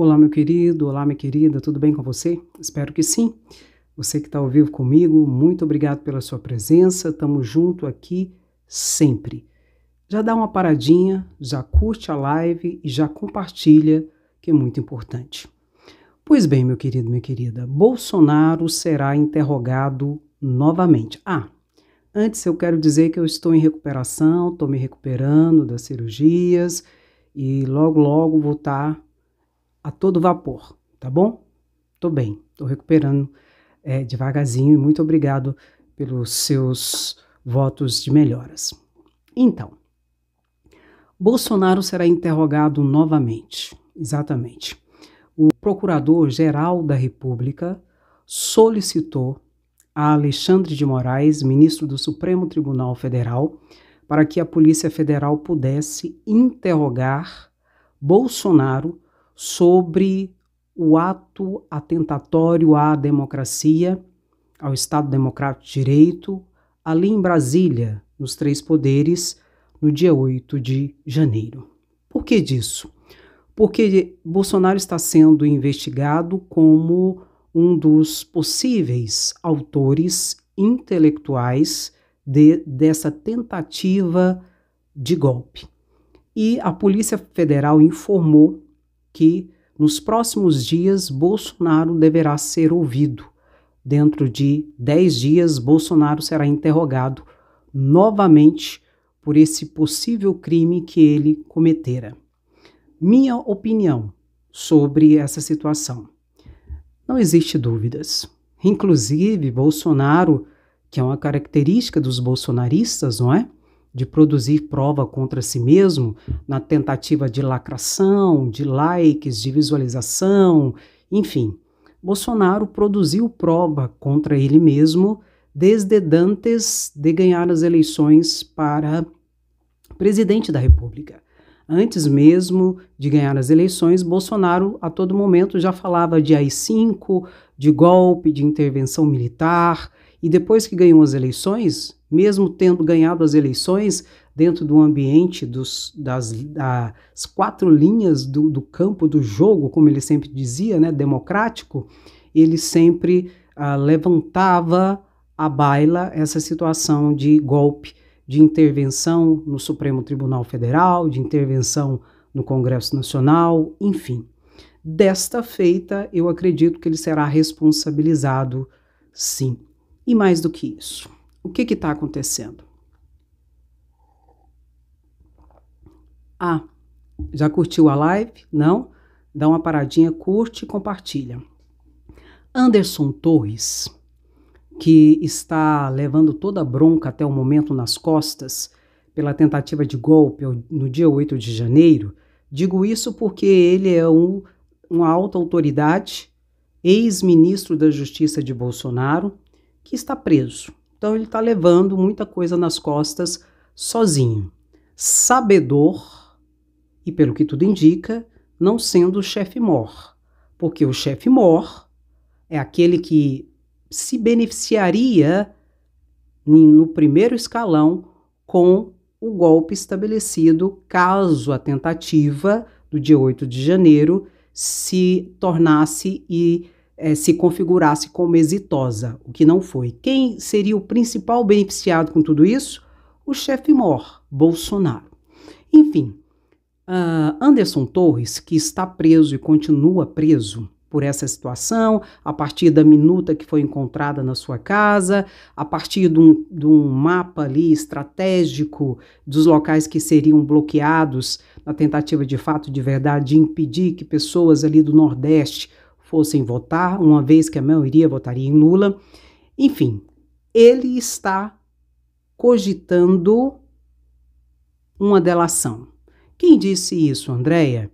Olá, meu querido, olá, minha querida, tudo bem com você? Espero que sim. Você que está ao vivo comigo, muito obrigado pela sua presença. Estamos junto aqui sempre. Já dá uma paradinha, já curte a live e já compartilha, que é muito importante. Pois bem, meu querido, minha querida, Bolsonaro será interrogado novamente. Ah, antes eu quero dizer que eu estou em recuperação, estou me recuperando das cirurgias e logo, logo vou estar tá a todo vapor, tá bom? Tô bem, tô recuperando é, devagarzinho e muito obrigado pelos seus votos de melhoras. Então, Bolsonaro será interrogado novamente, exatamente. O Procurador-Geral da República solicitou a Alexandre de Moraes, ministro do Supremo Tribunal Federal, para que a Polícia Federal pudesse interrogar Bolsonaro sobre o ato atentatório à democracia, ao Estado Democrático de Direito, ali em Brasília, nos Três Poderes, no dia 8 de janeiro. Por que disso? Porque Bolsonaro está sendo investigado como um dos possíveis autores intelectuais de, dessa tentativa de golpe. E a Polícia Federal informou que nos próximos dias Bolsonaro deverá ser ouvido. Dentro de dez dias, Bolsonaro será interrogado novamente por esse possível crime que ele cometera. Minha opinião sobre essa situação. Não existe dúvidas. Inclusive, Bolsonaro, que é uma característica dos bolsonaristas, não é? De produzir prova contra si mesmo na tentativa de lacração, de likes, de visualização, enfim. Bolsonaro produziu prova contra ele mesmo desde antes de ganhar as eleições para presidente da República. Antes mesmo de ganhar as eleições, Bolsonaro a todo momento já falava de AI-5, de golpe, de intervenção militar, e depois que ganhou as eleições, mesmo tendo ganhado as eleições dentro do ambiente dos, das, das quatro linhas do, do, campo do jogo, como ele sempre dizia, né, democrático, ele sempre ah, levantava à baila essa situação de golpe, de intervenção no Supremo Tribunal Federal, de intervenção no Congresso Nacional, enfim. Desta feita, eu acredito que ele será responsabilizado, sim. E mais do que isso, o que está acontecendo? Ah, já curtiu a live? Não? Dá uma paradinha, curte e compartilha. Anderson Torres, que está levando toda a bronca até o momento nas costas pela tentativa de golpe no dia 8 de janeiro, digo isso porque ele é um, uma alta autoridade, ex-ministro da Justiça de Bolsonaro, que está preso. Então ele está levando muita coisa nas costas sozinho. Sabedor, e pelo que tudo indica, não sendo o chefe mor. Porque o chefe mor é aquele que se beneficiaria no primeiro escalão com o golpe estabelecido caso a tentativa do dia 8 de janeiro se tornasse e é, se configurasse como exitosa, o que não foi. Quem seria o principal beneficiado com tudo isso? O chefe mor, Bolsonaro. Enfim, uh, Anderson Torres, que está preso e continua preso por essa situação, a partir da minuta que foi encontrada na sua casa, a partir de um, de um mapa ali estratégico dos locais que seriam bloqueados na tentativa de fato de verdade de impedir que pessoas ali do Nordeste fossem votar, uma vez que a maioria votaria em Lula. Enfim, ele está cogitando uma delação. Quem disse isso, Andréia?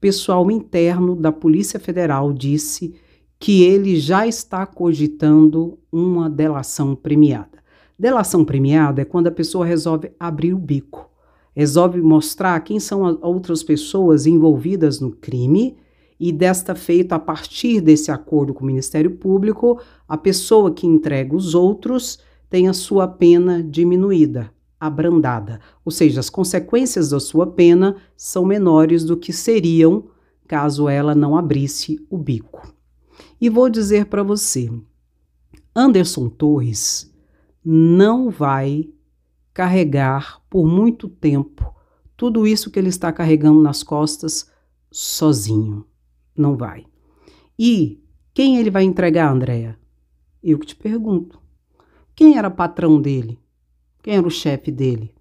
Pessoal interno da Polícia Federal disse que ele já está cogitando uma delação premiada. Delação premiada é quando a pessoa resolve abrir o bico, resolve mostrar quem são as outras pessoas envolvidas no crime e desta feita, a partir desse acordo com o Ministério Público, a pessoa que entrega os outros tem a sua pena diminuída, abrandada, ou seja, as consequências da sua pena são menores do que seriam caso ela não abrisse o bico. E vou dizer para você, Anderson Torres não vai carregar por muito tempo tudo isso que ele está carregando nas costas sozinho. Não vai. E quem ele vai entregar, Andréia? Eu que te pergunto. Quem era patrão dele? Quem era o chefe dele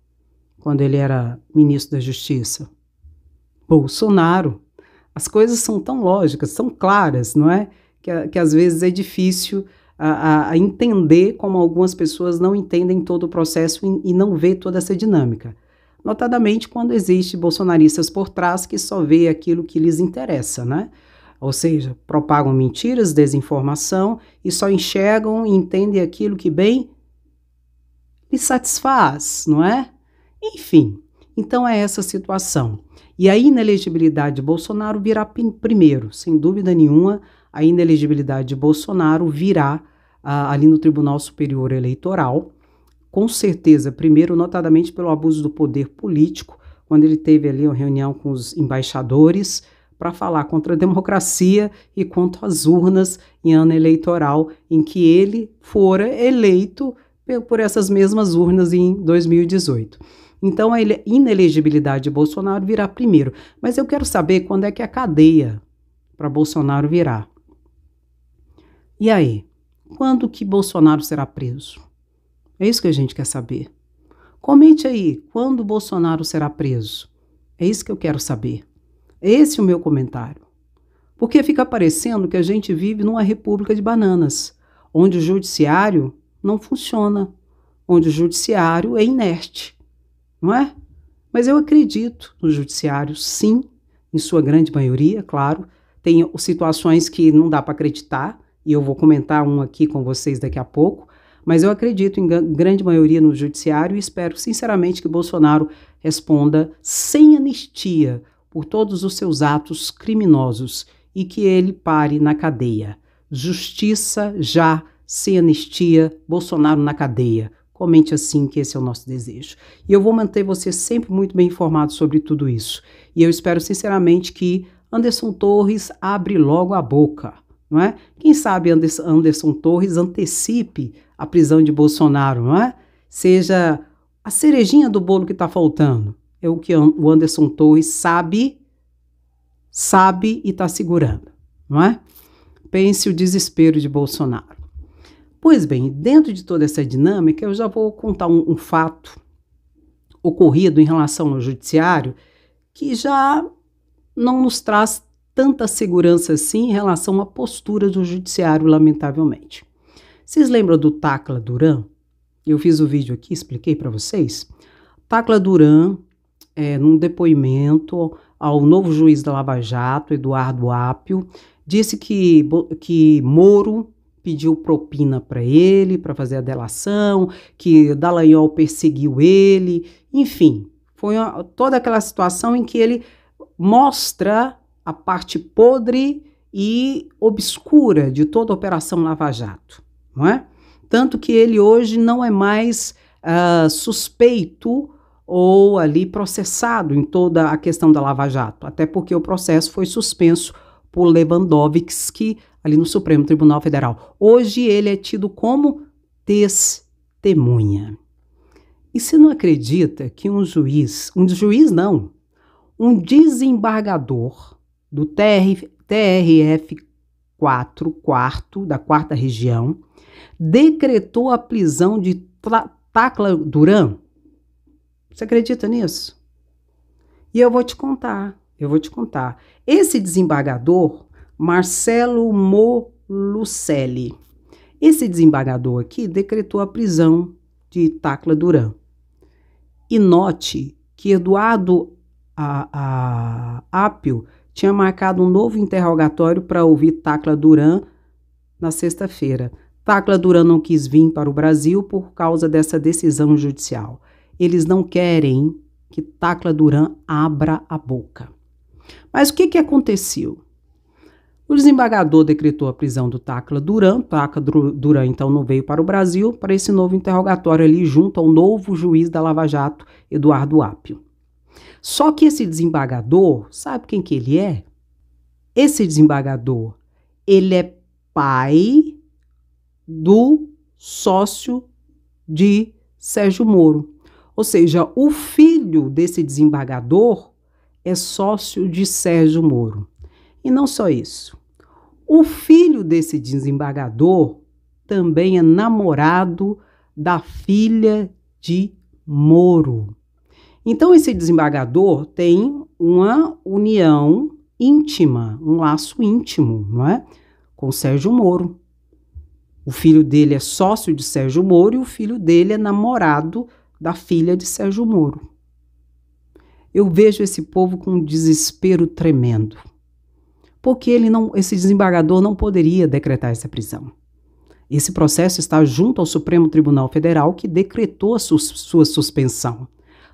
quando ele era ministro da Justiça? Bolsonaro. As coisas são tão lógicas, tão claras, não é? Que, que às vezes é difícil a, a, entender como algumas pessoas não entendem todo o processo e, e não vê toda essa dinâmica. Notadamente quando existe bolsonaristas por trás que só vê aquilo que lhes interessa, né? Ou seja, propagam mentiras, desinformação e só enxergam e entendem aquilo que bem lhes satisfaz, não é? Enfim, então é essa situação. E a inelegibilidade de Bolsonaro virá primeiro, sem dúvida nenhuma, a inelegibilidade de Bolsonaro virá ah, ali no Tribunal Superior Eleitoral, com certeza, primeiro, notadamente pelo abuso do poder político, quando ele teve ali uma reunião com os embaixadores para falar contra a democracia e contra as urnas em ano eleitoral, em que ele fora eleito por essas mesmas urnas em 2018. Então, a inelegibilidade de Bolsonaro virá primeiro. Mas eu quero saber quando é que a cadeia para Bolsonaro virá. E aí? Quando que Bolsonaro será preso? É isso que a gente quer saber. Comente aí, quando Bolsonaro será preso? É isso que eu quero saber. Esse é o meu comentário. Porque fica parecendo que a gente vive numa república de bananas, onde o judiciário não funciona, onde o judiciário é inerte, não é? Mas eu acredito no judiciário, sim, em sua grande maioria, claro. Tem situações que não dá para acreditar, e eu vou comentar um aqui com vocês daqui a pouco, mas eu acredito em grande maioria no judiciário e espero sinceramente que Bolsonaro responda sem anistia por todos os seus atos criminosos e que ele pare na cadeia. Justiça já, sem anistia, Bolsonaro na cadeia. Comente assim que esse é o nosso desejo. E eu vou manter você sempre muito bem informado sobre tudo isso. E eu espero sinceramente que Anderson Torres abre logo a boca não é? Quem sabe Anderson, Torres antecipe a prisão de Bolsonaro, não é? Seja a cerejinha do bolo que está faltando. É o que o Anderson Torres sabe, sabe e está segurando, não é? Pense o desespero de Bolsonaro. Pois bem, dentro de toda essa dinâmica, eu já vou contar um, um fato ocorrido em relação ao judiciário que já não nos traz tanta segurança assim em relação à postura do judiciário, lamentavelmente. Vocês lembram do Tacla Duran? Eu fiz o vídeo aqui, expliquei para vocês. Tacla Duran, é, num depoimento ao novo juiz da Lava Jato, Eduardo Apio, disse que, que Moro pediu propina para ele, para fazer a delação, que Dallagnol perseguiu ele, enfim, foi uma, toda aquela situação em que ele mostra a parte podre e obscura de toda a Operação Lava Jato, não é? Tanto que ele hoje não é mais uh, suspeito ou ali processado em toda a questão da Lava Jato, até porque o processo foi suspenso por Lewandowski ali no Supremo Tribunal Federal. Hoje ele é tido como testemunha. E você não acredita que um juiz, um juiz não, um desembargador do TR, TRF 4, quarto, da quarta região, decretou a prisão de Tacla Duran. Você acredita nisso? E eu vou te contar, eu vou te contar. Esse desembargador, Marcelo Molucelli, esse desembargador aqui decretou a prisão de Tacla Duran. E note que Eduardo a, a, Apio tinha marcado um novo interrogatório para ouvir Tacla Duran na sexta-feira. Tacla Duran não quis vir para o Brasil por causa dessa decisão judicial. Eles não querem que Tacla Duran abra a boca. Mas o que, que aconteceu? O desembargador decretou a prisão do Tacla Duran. Tacla Duran então não veio para o Brasil para esse novo interrogatório ali junto ao novo juiz da Lava Jato, Eduardo Apio. Só que esse desembargador, sabe quem que ele é? esse desembargador, ele é pai do sócio de Sérgio Moro. Ou seja, o filho desse desembargador é sócio de Sérgio Moro. E não só isso. O filho desse desembargador também é namorado da filha de Moro. Então, esse desembargador tem uma união íntima, um laço íntimo, não é? Com Sérgio Moro. O filho dele é sócio de Sérgio Moro e o filho dele é namorado da filha de Sérgio Moro. Eu vejo esse povo com um desespero tremendo. Porque ele não, esse desembargador não poderia decretar essa prisão. Esse processo está junto ao Supremo Tribunal Federal, que decretou a su sua suspensão.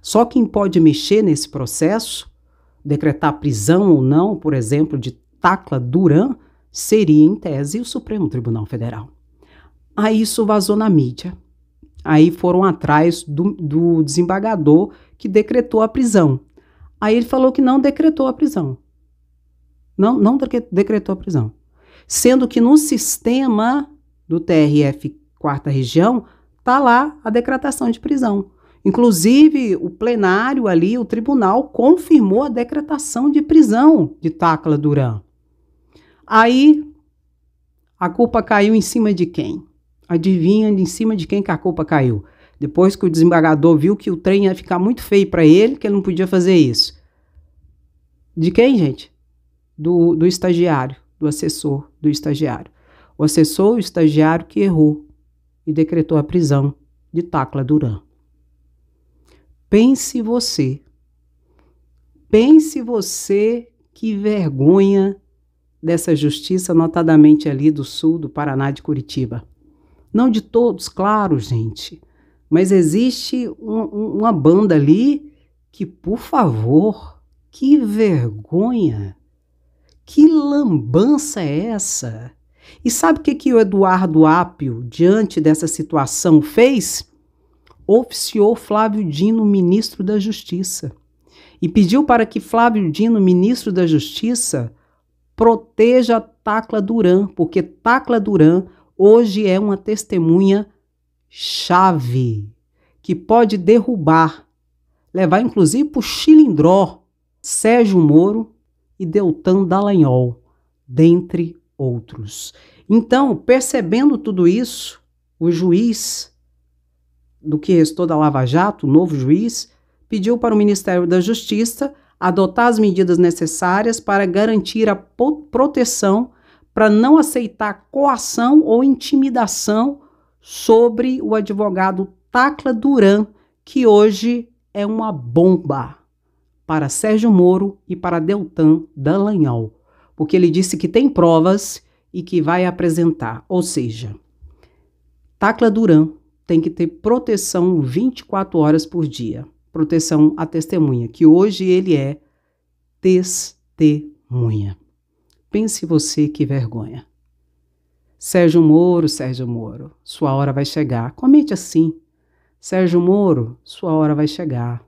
Só quem pode mexer nesse processo, decretar prisão ou não, por exemplo, de Tacla Duran, seria, em tese, o Supremo Tribunal Federal. Aí isso vazou na mídia. Aí foram atrás do, do desembargador que decretou a prisão. Aí ele falou que não decretou a prisão. Não, não decretou a prisão. Sendo que no sistema do TRF quarta região, tá lá a decretação de prisão. Inclusive, o plenário ali, o tribunal, confirmou a decretação de prisão de Tacla Duran. Aí, a culpa caiu em cima de quem? Adivinha em cima de quem que a culpa caiu? Depois que o desembargador viu que o trem ia ficar muito feio para ele, que ele não podia fazer isso. De quem, gente? Do, do estagiário, do assessor do estagiário o assessor o estagiário que errou e decretou a prisão de Tacla Duran. Pense você, pense você que vergonha dessa justiça, notadamente ali do sul do Paraná de Curitiba. Não de todos, claro, gente, mas existe um, uma banda ali que, por favor, que vergonha, que lambança é essa? E sabe o que, que o Eduardo Apio, diante dessa situação, fez? Oficiou Flávio Dino, ministro da Justiça, e pediu para que Flávio Dino, ministro da Justiça, proteja Tacla Duran, porque Tacla Duran hoje é uma testemunha chave que pode derrubar, levar inclusive para o Chilindró, Sérgio Moro e Deltan Dallagnol, dentre outros. Então, percebendo tudo isso, o juiz do que restou da Lava Jato, o novo juiz, pediu para o Ministério da Justiça adotar as medidas necessárias para garantir a proteção para não aceitar coação ou intimidação sobre o advogado Tacla Duran, que hoje é uma bomba para Sérgio Moro e para Deltan Dallagnol porque ele disse que tem provas e que vai apresentar. Ou seja, Tacla Duran tem que ter proteção 24 horas por dia. Proteção à testemunha, que hoje ele é testemunha. Pense você que vergonha. Sérgio Moro, Sérgio Moro, sua hora vai chegar. Comente assim. Sérgio Moro, sua hora vai chegar.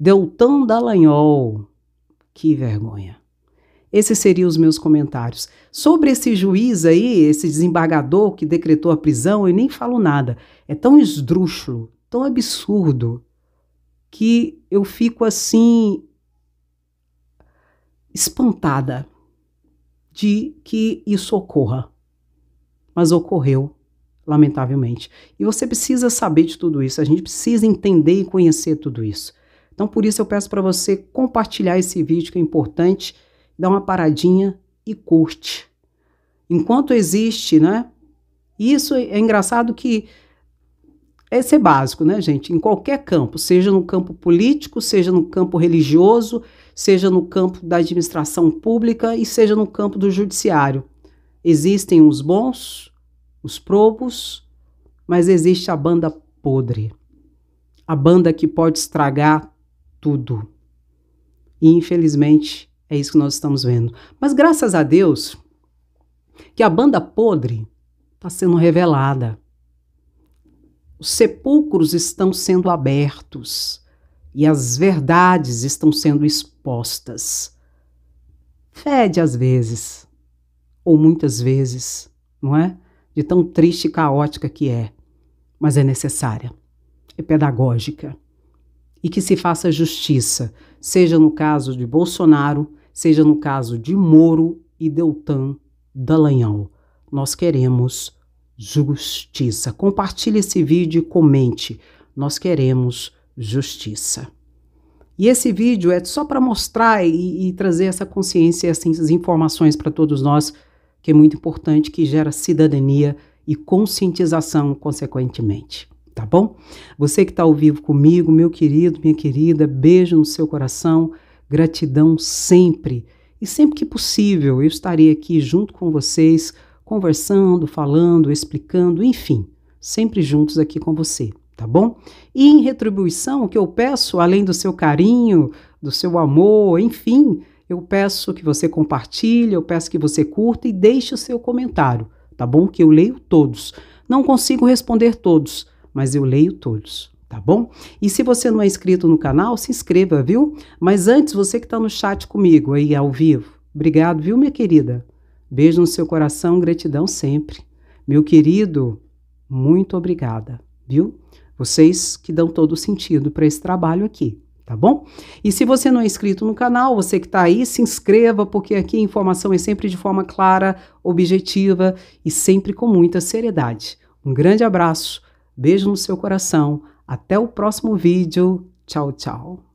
Deltan Dallagnol, que vergonha. Esses seriam os meus comentários. Sobre esse juiz aí, esse desembargador que decretou a prisão, eu nem falo nada. É tão esdrúxulo, tão absurdo, que eu fico assim espantada de que isso ocorra. Mas ocorreu, lamentavelmente. E você precisa saber de tudo isso, a gente precisa entender e conhecer tudo isso. Então, por isso, eu peço para você compartilhar esse vídeo que é importante dá uma paradinha e curte. Enquanto existe, né? Isso é, engraçado que esse é básico, né, gente? Em qualquer campo, seja no campo político, seja no campo religioso, seja no campo da administração pública e seja no campo do judiciário. Existem os bons, os probos, mas existe a banda podre. A banda que pode estragar tudo. E infelizmente é isso que nós estamos vendo. Mas graças a Deus que a banda podre está sendo revelada. Os sepulcros estão sendo abertos e as verdades estão sendo expostas. Fede às vezes, ou muitas vezes, não é? De tão triste e caótica que é, mas é necessária, é pedagógica. E que se faça justiça, seja no caso de Bolsonaro, seja no caso de Moro e Deltan Dallagnol. Nós queremos justiça. Compartilhe esse vídeo e comente. Nós queremos justiça. E esse vídeo é só para mostrar e, e, trazer essa consciência, essas informações para todos nós, que é muito importante, que gera cidadania e conscientização consequentemente. Tá bom? Você que está ao vivo comigo, meu querido, minha querida, beijo no seu coração, gratidão sempre. E sempre que possível, eu estarei aqui junto com vocês conversando, falando, explicando, enfim, sempre juntos aqui com você, tá bom? E em retribuição, o que eu peço, além do seu carinho, do seu amor, enfim, eu peço que você compartilhe, eu peço que você curta e deixe o seu comentário, tá bom? Que eu leio todos. Não consigo responder todos, mas eu leio todos, tá bom? E se você não é inscrito no canal, se inscreva, viu? Mas antes, você que está no chat comigo aí ao vivo, obrigado, viu, minha querida? Beijo no seu coração, gratidão sempre. Meu querido, muito obrigada, viu? Vocês que dão todo sentido para esse trabalho aqui, tá bom? E se você não é inscrito no canal, você que está aí, se inscreva, porque aqui a informação é sempre de forma clara, objetiva e sempre com muita seriedade. Um grande abraço, beijo no seu coração, até o próximo vídeo. Tchau, tchau.